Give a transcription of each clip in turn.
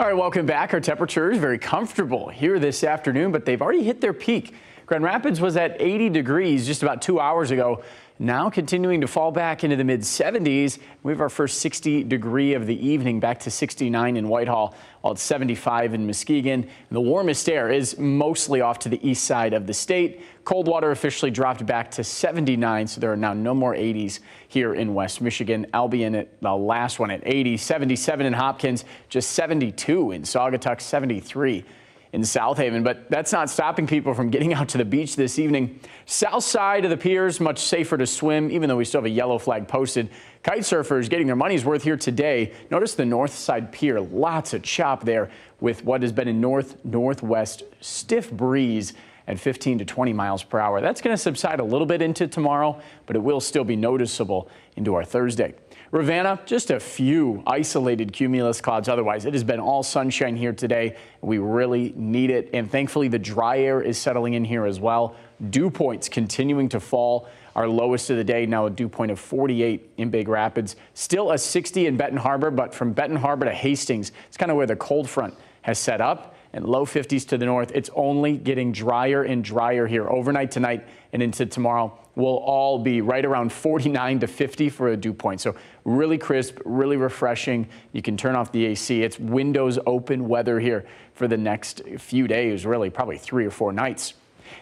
All right, welcome back. Our temperature is very comfortable here this afternoon, but they've already hit their peak. Grand Rapids was at 80 degrees just about two hours ago. Now continuing to fall back into the mid 70s. We have our first 60 degree of the evening back to 69 in Whitehall, while it's 75 in Muskegon. The warmest air is mostly off to the east side of the state. Coldwater officially dropped back to 79, so there are now no more 80s here in West Michigan. Albion at the last one at 80, 77 in Hopkins, just 72 in Saugatuck, 73 in South Haven, but that's not stopping people from getting out to the beach this evening. South side of the piers, much safer to swim, even though we still have a yellow flag posted. Kite surfers getting their money's worth here today. Notice the north side pier, lots of chop there with what has been a north-northwest stiff breeze at 15 to 20 miles per hour. That's going to subside a little bit into tomorrow, but it will still be noticeable into our Thursday. Ravenna, just a few isolated cumulus clouds. Otherwise, it has been all sunshine here today. We really need it. And thankfully, the dry air is settling in here as well. Dew points continuing to fall. Our lowest of the day now a dew point of 48 in Big Rapids. Still a 60 in Benton Harbor, but from Benton Harbor to Hastings, it's kind of where the cold front has set up and low 50s to the north. It's only getting drier and drier here overnight tonight and into tomorrow. We'll all be right around 49 to 50 for a dew point. So really crisp, really refreshing. You can turn off the AC. It's windows open weather here for the next few days, really, probably three or four nights.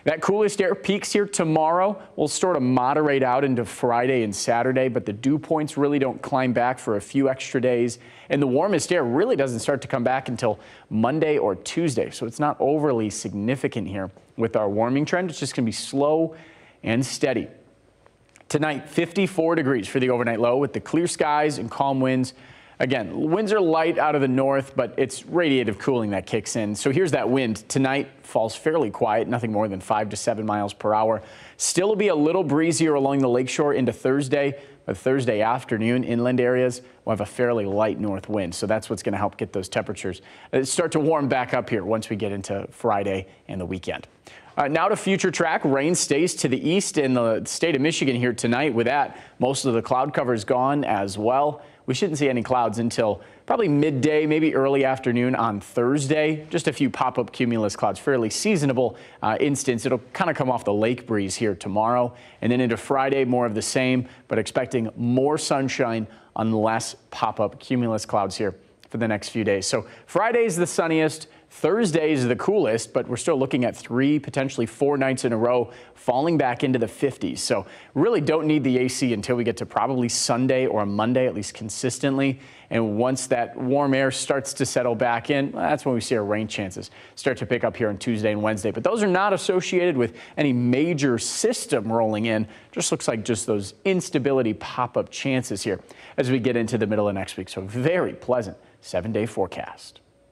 That coolest air peaks here tomorrow will sort of moderate out into Friday and Saturday, but the dew points really don't climb back for a few extra days. And the warmest air really doesn't start to come back until Monday or Tuesday. So it's not overly significant here with our warming trend. It's just going to be slow and steady. Tonight, 54 degrees for the overnight low with the clear skies and calm winds. Again, winds are light out of the north, but it's radiative cooling that kicks in. So here's that wind. Tonight falls fairly quiet, nothing more than five to seven miles per hour. Still will be a little breezier along the lakeshore into Thursday, but Thursday afternoon, inland areas will have a fairly light north wind. So that's what's going to help get those temperatures uh, start to warm back up here once we get into Friday and the weekend. Uh, now to future track. Rain stays to the east in the state of Michigan here tonight. With that, most of the cloud cover is gone as well. We shouldn't see any clouds until probably midday, maybe early afternoon on Thursday. Just a few pop-up cumulus clouds, fairly seasonable uh, instance. It'll kind of come off the lake breeze here tomorrow. And then into Friday, more of the same, but expecting more sunshine on less pop-up cumulus clouds here for the next few days. So Friday is the sunniest. Thursday is the coolest, but we're still looking at three, potentially four nights in a row, falling back into the 50s. So really don't need the AC until we get to probably Sunday or Monday, at least consistently. And once that warm air starts to settle back in, that's when we see our rain chances start to pick up here on Tuesday and Wednesday. But those are not associated with any major system rolling in. Just looks like just those instability pop-up chances here as we get into the middle of next week. So very pleasant seven-day forecast.